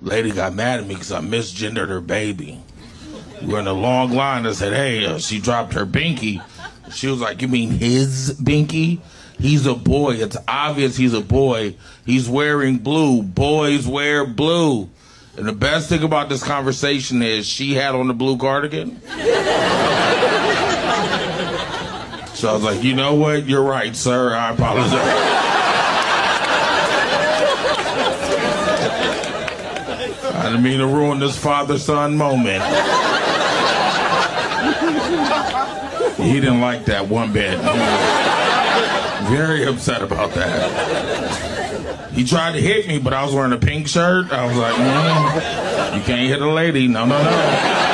Lady got mad at me because I misgendered her baby. We were in a long line. I said, hey, uh, she dropped her binky. She was like, you mean his binky? He's a boy. It's obvious he's a boy. He's wearing blue. Boys wear blue. And the best thing about this conversation is she had on the blue cardigan. so I was like, you know what? You're right, sir. I apologize. I didn't mean to ruin this father son moment. He didn't like that one bit. Very upset about that. He tried to hit me, but I was wearing a pink shirt. I was like, mm, you can't hit a lady. No, no, no.